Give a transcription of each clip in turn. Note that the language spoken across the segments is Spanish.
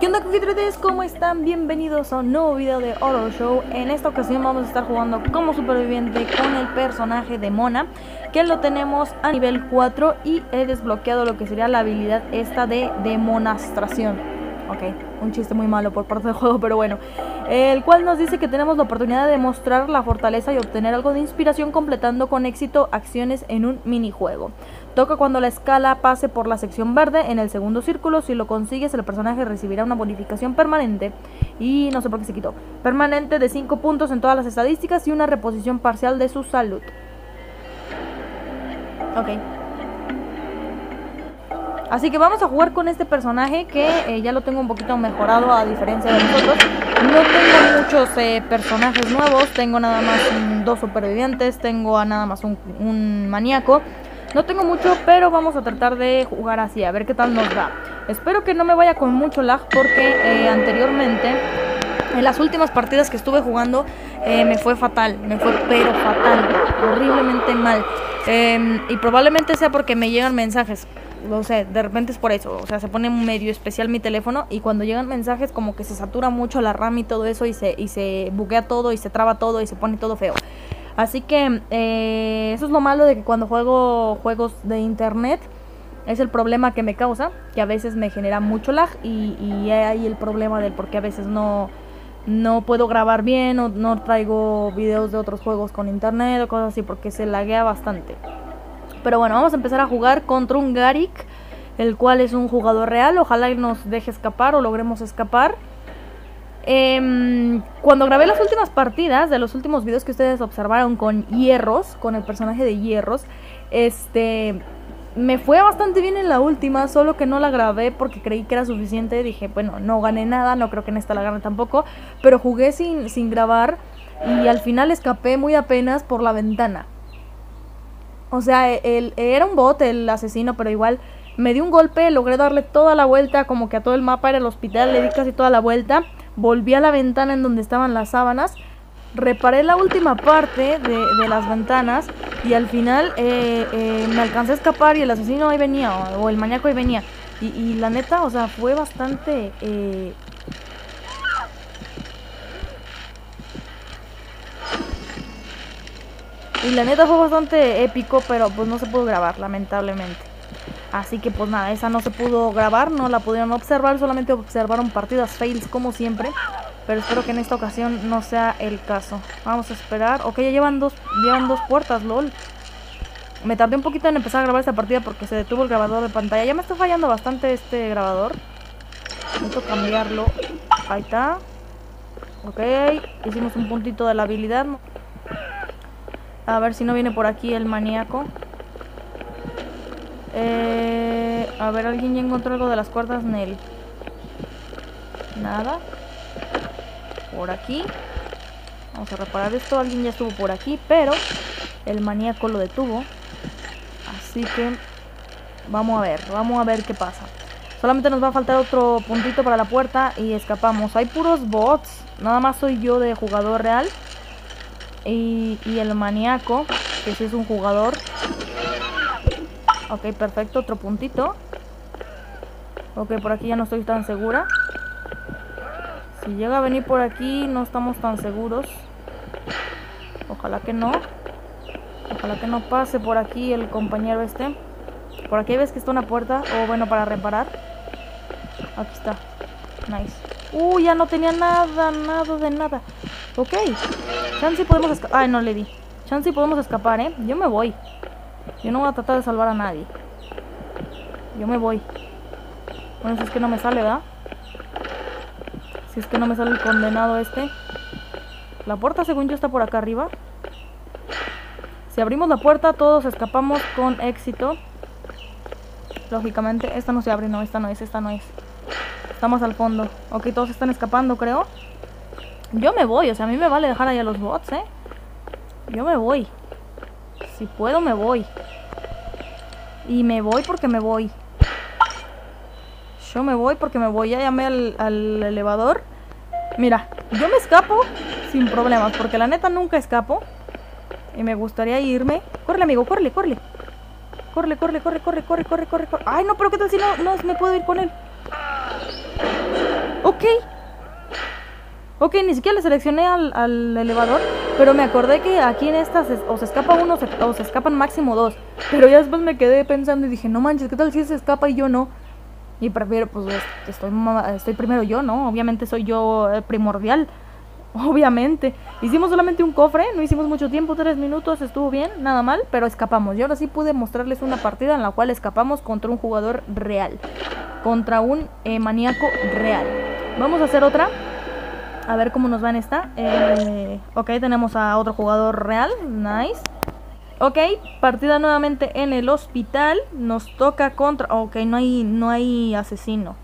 ¿Qué onda conquistadores? ¿Cómo están? Bienvenidos a un nuevo video de Horror Show En esta ocasión vamos a estar jugando como superviviente con el personaje de Mona Que lo tenemos a nivel 4 y he desbloqueado lo que sería la habilidad esta de demonastración Ok, un chiste muy malo por parte del juego, pero bueno El cual nos dice que tenemos la oportunidad de mostrar la fortaleza y obtener algo de inspiración completando con éxito acciones en un minijuego Toca cuando la escala pase por la sección verde en el segundo círculo. Si lo consigues, el personaje recibirá una bonificación permanente. Y no sé por qué se quitó. Permanente de 5 puntos en todas las estadísticas y una reposición parcial de su salud. Ok. Así que vamos a jugar con este personaje que eh, ya lo tengo un poquito mejorado a diferencia de nosotros. No tengo muchos eh, personajes nuevos, tengo nada más dos supervivientes, tengo a nada más un, un maníaco. No tengo mucho, pero vamos a tratar de jugar así, a ver qué tal nos va. Espero que no me vaya con mucho lag porque eh, anteriormente, en las últimas partidas que estuve jugando, eh, me fue fatal, me fue pero fatal, horriblemente mal. Em, y probablemente sea porque me llegan mensajes, no sé, de repente es por eso, o sea, se pone medio especial mi teléfono y cuando llegan mensajes como que se satura mucho la RAM y todo eso y se, y se buguea todo y se traba todo y se pone todo feo. Así que eh, eso es lo malo de que cuando juego juegos de internet es el problema que me causa, que a veces me genera mucho lag y, y hay el problema del por qué a veces no, no puedo grabar bien o no traigo videos de otros juegos con internet o cosas así porque se laguea bastante. Pero bueno, vamos a empezar a jugar contra un Garik, el cual es un jugador real. Ojalá nos deje escapar o logremos escapar. Eh, cuando grabé las últimas partidas de los últimos videos que ustedes observaron con Hierros, con el personaje de Hierros, este me fue bastante bien en la última, solo que no la grabé porque creí que era suficiente. Dije, bueno, no gané nada, no creo que en esta la gane tampoco, pero jugué sin, sin grabar y al final escapé muy apenas por la ventana. O sea, era un bot el asesino, pero igual me dio un golpe, logré darle toda la vuelta, como que a todo el mapa era el hospital, le di casi toda la vuelta volví a la ventana en donde estaban las sábanas, reparé la última parte de, las ventanas y al final eh, eh, me alcancé a escapar y el asesino ahí venía, o, el maníaco ahí venía. Y, la neta, o sea, fue bastante... Eh, y la neta fue bastante épico, pero pues no se pudo grabar, lamentablemente. Así que pues nada, esa no se pudo grabar, no la pudieron observar, solamente observaron partidas fails como siempre. Pero espero que en esta ocasión no sea el caso. Vamos a esperar. Ok, ya llevan dos, llevan dos puertas, lol. Me tardé un poquito en empezar a grabar esta partida porque se detuvo el grabador de pantalla. Ya me está fallando bastante este grabador. Necesito cambiarlo. Ahí está. Ok, hicimos un puntito de la habilidad. A ver si no viene por aquí el maníaco. Eh, a ver, ¿alguien ya encontró algo de las cuerdas? Nel. Nada. Por aquí. Vamos a reparar esto. Alguien ya estuvo por aquí, pero el maníaco lo detuvo. Así que vamos a ver, vamos a ver qué pasa. Solamente nos va a faltar otro puntito para la puerta y escapamos. Hay puros bots. Nada más soy yo de jugador real. Y, y el maníaco, que sí es un jugador, Ok, perfecto, otro puntito. Ok, por aquí ya no estoy tan segura. Si llega a venir por aquí, no estamos tan seguros. Ojalá que no. Ojalá que no pase por aquí el compañero este. Por aquí ves que está una puerta. O bueno, para reparar. Aquí está. Nice. Uy, ya no tenía nada, nada de nada. Ok. Chance podemos escapar. Ay, no le di. Chance podemos escapar, ¿eh? Yo me voy. Yo no voy a tratar de salvar a nadie. Yo me voy. Bueno, si es que no me sale, ¿verdad? Si es que no me sale el condenado este. La puerta, según yo, está por acá arriba. Si abrimos la puerta, todos escapamos con éxito. Lógicamente, esta no se abre, no, esta no es, esta no es. Estamos al fondo. Ok, todos están escapando, creo. Yo me voy, o sea, a mí me vale dejar ahí a los bots, ¿eh? Yo me voy. Si puedo, me voy. Y me voy porque me voy. Yo me voy porque me voy. Ya llamé al, elevador. Mira, yo me escapo sin problemas. Porque la neta nunca escapo. Y me gustaría irme. Corre, amigo, corre, corre. Corre, corre, corre, corre, corre, corre, corre, corre. Ay, no, pero qué tal si no, no me puedo ir con él. Ok. Ok, ni siquiera le seleccioné al, al elevador, pero me acordé que aquí en estas o se escapa uno se, o se escapan máximo dos. Pero ya después me quedé pensando y dije, no manches, ¿qué tal si se escapa y yo no? Y prefiero, pues estoy, estoy primero yo, ¿no? Obviamente soy yo el primordial. Obviamente. Hicimos solamente un cofre, no hicimos mucho tiempo, tres minutos, estuvo bien, nada mal, pero escapamos. Y ahora sí pude mostrarles una partida en la cual escapamos contra un jugador real. Contra un eh, maníaco real. Vamos a hacer otra. A ver cómo nos va en esta. Eh, ok, tenemos a otro jugador real. Nice. Ok, partida nuevamente en el hospital. Nos toca contra... Ok, no hay, no hay asesino.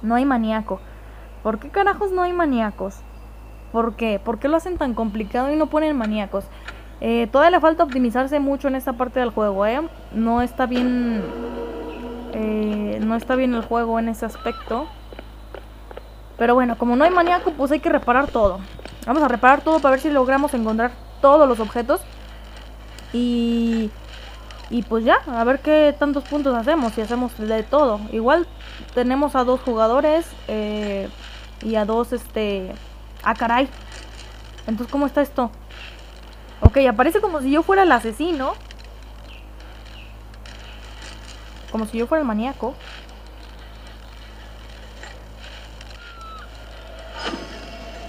No hay maníaco. ¿Por qué carajos no hay maníacos? ¿Por qué? ¿Por qué lo hacen tan complicado y no ponen maníacos? Eh, todavía le falta optimizarse mucho en esta parte del juego, ¿eh? No está bien... Eh, no está bien el juego en ese aspecto. Pero bueno, como no hay maníaco, pues hay que reparar todo. Vamos a reparar todo para ver si logramos encontrar todos los objetos. Y... Y pues ya, a ver qué tantos puntos hacemos, si hacemos de todo. Igual tenemos a dos jugadores eh, y a dos, este... Ah, caray. Entonces, ¿cómo está esto? Ok, aparece como si yo fuera el asesino. Como si yo fuera el maníaco.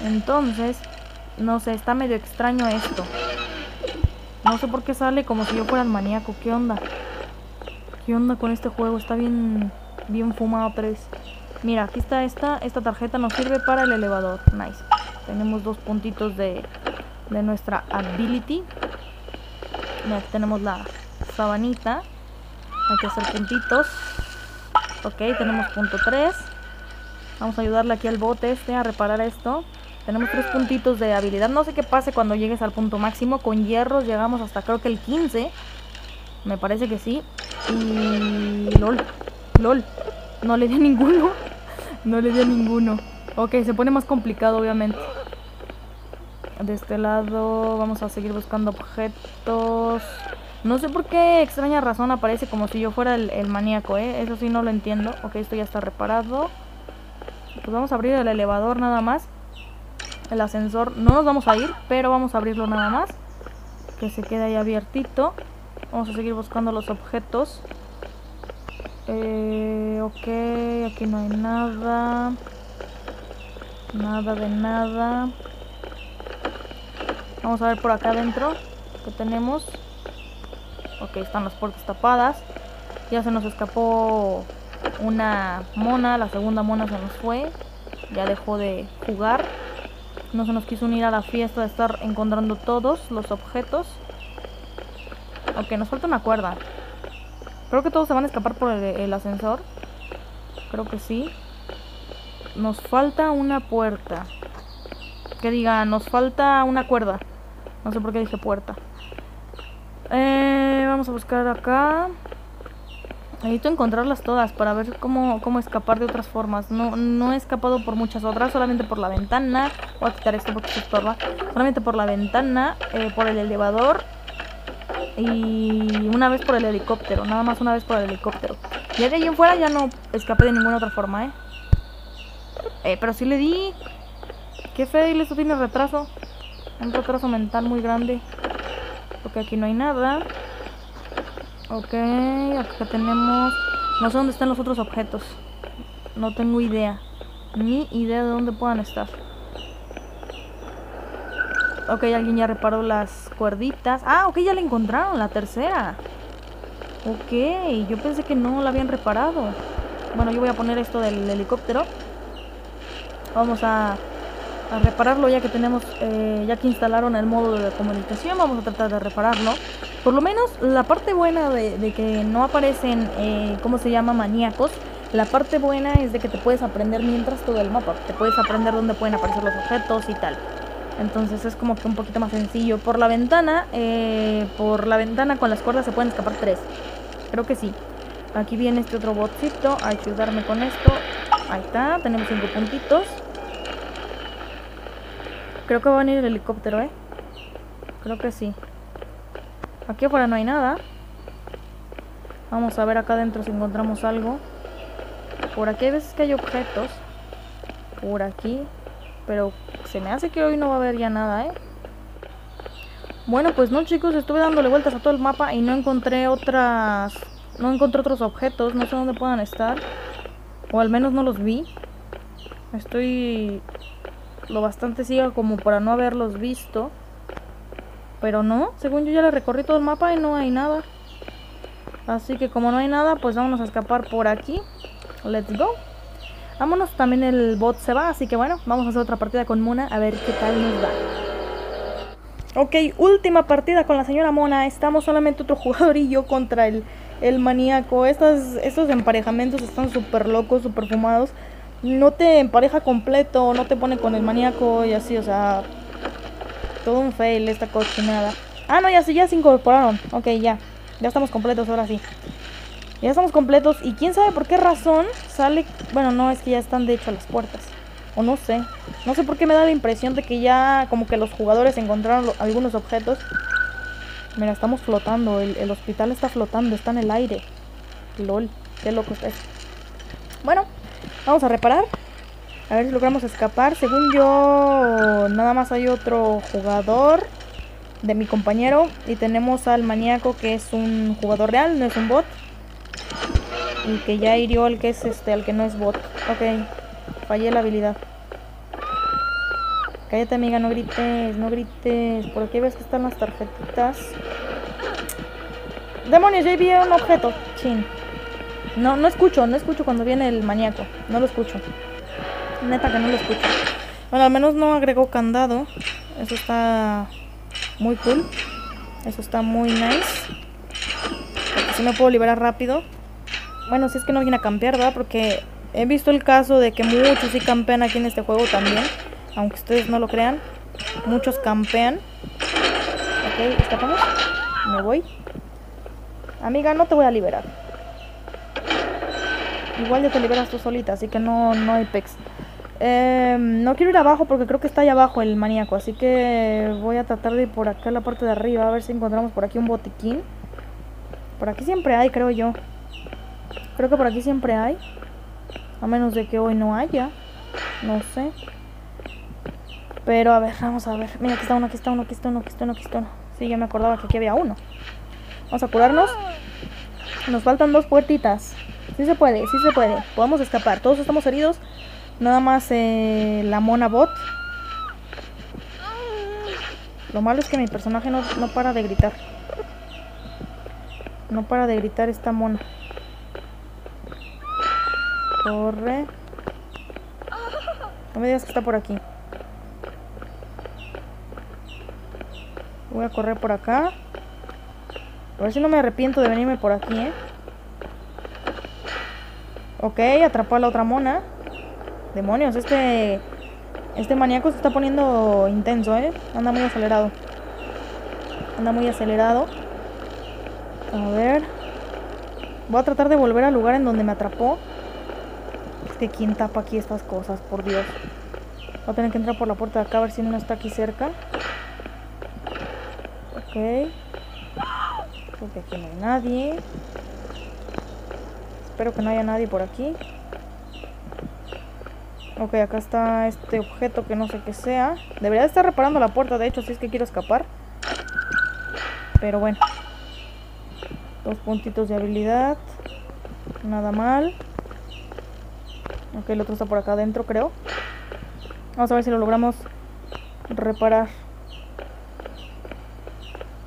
Entonces, no sé, está medio extraño esto. No sé por qué sale como si yo fuera el maníaco. ¿Qué onda? ¿Qué onda con este juego? Está bien, bien fumado tres. Mira, aquí está esta. Esta tarjeta nos sirve para el elevador. Nice. Tenemos dos puntitos de, de nuestra ability. Aquí tenemos la sabanita. Hay que hacer puntitos. Ok, tenemos punto 3. Vamos a ayudarle aquí al bote este a reparar esto. Tenemos tres puntitos de habilidad. No sé qué pase cuando llegues al punto máximo. Con hierros llegamos hasta creo que el 15. Me parece que sí. Y... LOL. LOL. No le di ninguno. No le di ninguno. Ok, se pone más complicado obviamente. De este lado vamos a seguir buscando objetos. No sé por qué extraña razón aparece como si yo fuera el, maníaco, ¿eh? Eso sí no lo entiendo. Ok, esto ya está reparado. Pues vamos a abrir el elevador nada más. El ascensor no nos vamos a ir, pero vamos a abrirlo nada más. Que se quede ahí abiertito. Vamos a seguir buscando los objetos. Eh, ok, aquí no hay nada. Nada de nada. Vamos a ver por acá adentro. ¿Qué tenemos? Ok, están las puertas tapadas. Ya se nos escapó una mona. La segunda mona se nos fue. Ya dejó de jugar. No se nos quiso unir a la fiesta de estar encontrando todos los objetos. Ok, nos falta una cuerda. Creo que todos se van a escapar por el ascensor. Creo que sí. Nos falta una puerta. Que diga, nos falta una cuerda. No sé por qué dije puerta. Eh, vamos a buscar acá. Necesito encontrarlas todas para ver cómo, cómo escapar de otras formas. No, no he escapado por muchas otras, solamente por la ventana. Voy a quitar esto porque se estorba. Solamente por la ventana, eh, por el elevador y una vez por el helicóptero. Nada más una vez por el helicóptero. Ya de ahí en fuera ya no escapé de ninguna otra forma, ¿eh? Eh, pero sí le di. Qué feo, esto tiene retraso. Un retraso mental muy grande. Porque aquí no hay nada. Ok, acá tenemos... No sé dónde están los otros objetos. No tengo idea. Ni idea de dónde puedan estar. Ok, alguien ya reparó las cuerditas. Ah, ok, ya la encontraron, la tercera. Ok, yo pensé que no la habían reparado. Bueno, yo voy a poner esto del helicóptero. Vamos a, repararlo ya que tenemos, eh, ya que instalaron el modo de comunicación, vamos a tratar de repararlo. Por lo menos la parte buena de, que no aparecen, eh, ¿cómo se llama? Maníacos. La parte buena es de que te puedes aprender mientras todo el mapa. Te puedes aprender dónde pueden aparecer los objetos y tal. Entonces es como que un poquito más sencillo. Por la ventana, eh, por la ventana con las cuerdas se pueden escapar tres. Creo que sí. Aquí viene este otro botcito a ayudarme con esto. Ahí está, tenemos cinco puntitos. Creo que va a venir el helicóptero, ¿eh? Creo que sí. Aquí afuera no hay nada. Vamos a ver acá adentro si encontramos algo. Por aquí hay veces que hay objetos. por aquí. Pero se me hace que hoy no va a haber ya nada, ¿eh? Bueno, pues no chicos, estuve dándole vueltas a todo el mapa y no encontré otras... No encontré otros objetos, no sé dónde puedan estar. O al menos no los vi. Estoy lo bastante ciega como para no haberlos visto. Pero no, según yo ya le recorrí todo el mapa y no hay nada. Así que como no hay nada, pues vámonos a escapar por aquí. Let's go. Vámonos, también el bot se va, así que bueno, vamos a hacer otra partida con Mona a ver qué tal nos va. Ok, última partida con la señora Mona. Estamos solamente otro jugador y yo contra el, el maníaco. Estas, estos emparejamientos están súper locos, súper fumados. No te empareja completo, no te pone con el maníaco y así, o sea... Todo un fail esta cochinada. Ah, no, ya, ya se incorporaron. Ok, ya. Ya estamos completos, ahora sí. Ya estamos completos y quién sabe por qué razón sale... Bueno, no, es que ya están de hecho las puertas. O no sé. No sé por qué me da la impresión de que ya como que los jugadores encontraron algunos objetos. Mira, estamos flotando. El, hospital está flotando, está en el aire. LOL, qué loco está esto. Bueno, vamos a reparar. A ver si logramos escapar. Según yo, nada más hay otro jugador de mi compañero. Y tenemos al maníaco que es un jugador real, no es un bot. Y que ya hirió al que es este, al que no es bot. Ok, fallé la habilidad. Cállate amiga, no grites, no grites. Por aquí ves que están las tarjetitas. Demonios, ya vi un objeto. Chin. No, no escucho, no escucho cuando viene el maníaco. No lo escucho. Neta que no lo escucho. Bueno, al menos no agregó candado. Eso está muy cool. Eso está muy nice. Porque si me puedo liberar rápido. Bueno, si es que no viene a campear, ¿verdad? Porque he visto el caso de que muchos sí campean aquí en este juego también. Aunque ustedes no lo crean. Muchos campean. Ok, escapamos. Me voy. Amiga, no te voy a liberar. Igual ya te liberas tú solita, así que no, no hay pex. Em, no quiero ir abajo porque creo que está ahí abajo el maníaco. Así que voy a tratar de ir por acá la parte de arriba. A ver si encontramos por aquí un botiquín. Por aquí siempre hay, creo yo. Creo que por aquí siempre hay. A menos de que hoy no haya. No sé. Pero a ver, vamos a ver. Mira, aquí está uno, aquí está uno, aquí está uno, aquí está uno, aquí está uno. Sí, ya me acordaba que aquí había uno. Vamos a curarnos. Nos faltan dos puertitas. Sí se puede, sí se puede. Podemos escapar. Todos estamos heridos. Nada más eh, la mona bot. Lo malo es que mi personaje no, no para de gritar. No para de gritar esta mona. Corre. No me digas que está por aquí. Voy a correr por acá. A ver si no me arrepiento de venirme por aquí, ¿eh? Ok, atrapó a la otra mona. Demonios, este... Este maníaco se está poniendo intenso, ¿eh? Anda muy acelerado. Anda muy acelerado. A ver. Voy a tratar de volver al lugar en donde me atrapó que quién tapa aquí estas cosas, por Dios. Voy a tener que entrar por la puerta de acá a ver si no está aquí cerca. Ok. Porque aquí no hay nadie. Espero que no haya nadie por aquí. Ok, acá está este objeto que no sé qué sea. Debería estar reparando la puerta, de hecho, si es que quiero escapar. Pero bueno. Dos puntitos de habilidad. Nada mal. Ok, el otro está por acá adentro, creo. Vamos a ver si lo logramos reparar.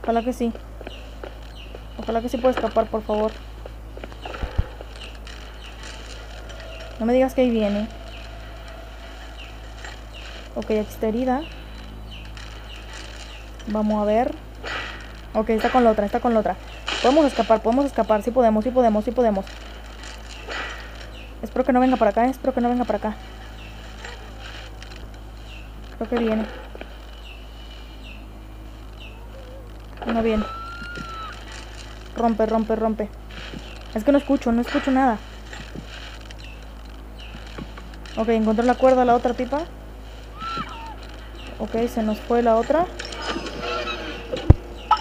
Ojalá que sí. Ojalá que sí pueda escapar, por favor. No me digas que ahí viene. Ok, aquí está herida. Vamos a ver. Ok, está con la otra, está con la otra. Podemos escapar, podemos escapar. Sí podemos, sí podemos, sí podemos. Espero que no venga para acá, eh. espero que no venga para acá. Creo que viene. No viene. Rompe, rompe, rompe. Es que no escucho, no escucho nada. Ok, encontré la cuerda la otra tipa. Ok, se nos fue la otra.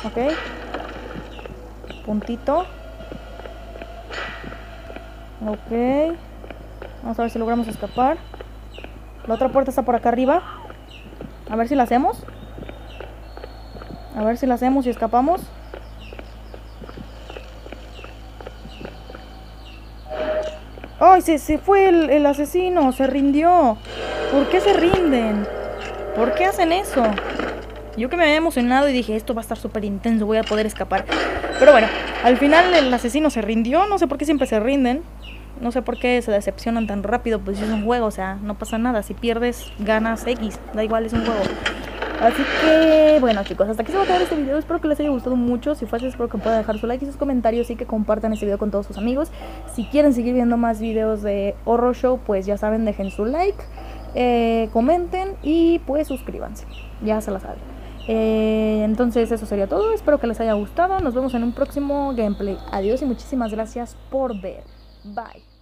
Ok. Puntito. Ok. Vamos a ver si logramos escapar. La otra puerta está por acá arriba. A ver si la hacemos. A ver si la hacemos y escapamos. ¡Ay! Se, se fue el, el asesino. Se rindió. ¿Por qué se rinden? ¿Por qué hacen eso? Yo que me había emocionado y dije, esto va a estar súper intenso, voy a poder escapar. Pero bueno, al final el asesino se rindió, no sé por qué siempre se rinden. No sé por qué se decepcionan tan rápido, pues es un juego, o sea, no pasa nada. Si pierdes, ganas X, da igual, es un juego. Así que, bueno chicos, hasta aquí se va a quedar este video. Espero que les haya gustado mucho. Si fue así, espero que puedan dejar su like y sus comentarios y que compartan este video con todos sus amigos. Si quieren seguir viendo más videos de Horror Show, pues ya saben, dejen su like, eh, comenten y pues suscríbanse. Ya se la saben. Eh, entonces eso sería todo. Espero que les haya gustado. Nos vemos en un próximo gameplay. Adiós y muchísimas gracias por ver. Bye.